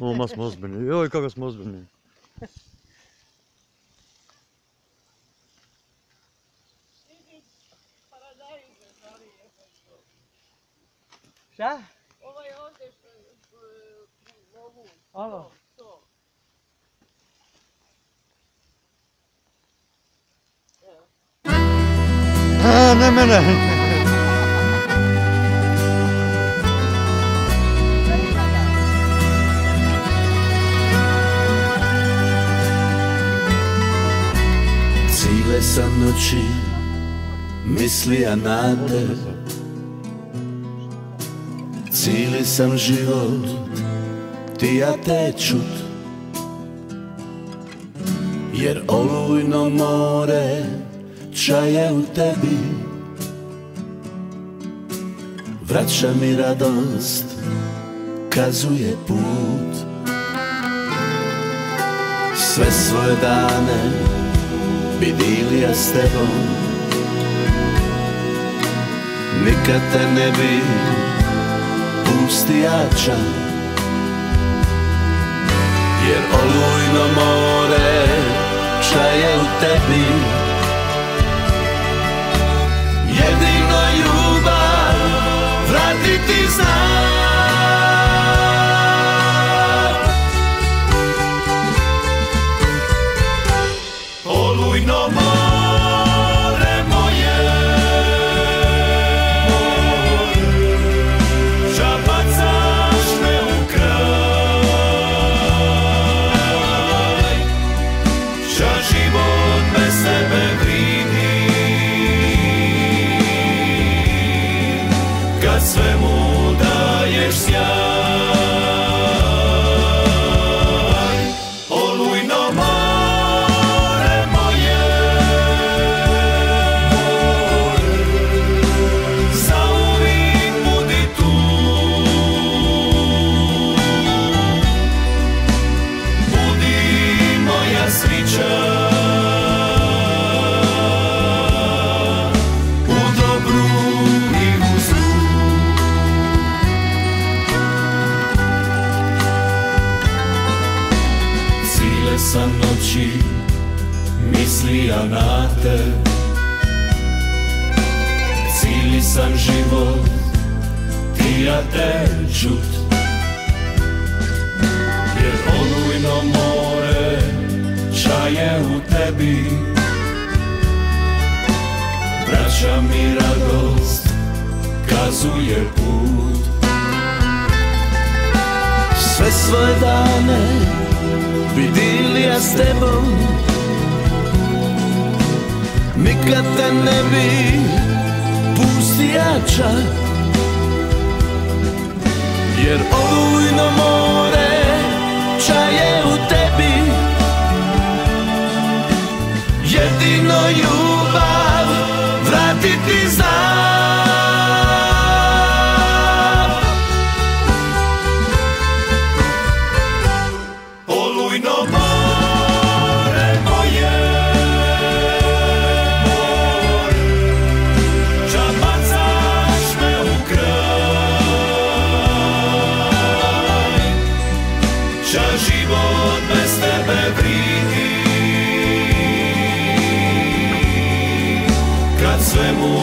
Oma smo ozbiljni. Joj, kako smo ozbiljni. Šta? Ovaj ovdje što što mogu. Ovo? To. A, ne mene. Cijele sam noći mislija na te Cijeli sam život ti ja te čut. Jer olujno more čaje u tebi. Vraća mi radost, kazuje put. Sve svoje dane bi dilija s tebom. Nikad te ne bi pustijača Jer olujno more čaje u tebi sam noći mislija na te. Cijeli sam život ti ja te čut. Jer olujno more čaje u tebi. Vraća mi radost, kazuje put. Sve svoje dane bi dilija s tebom. Nikad te ne bi pustijača Jer olujno more Neća život bez tebe vridi. Kad svemu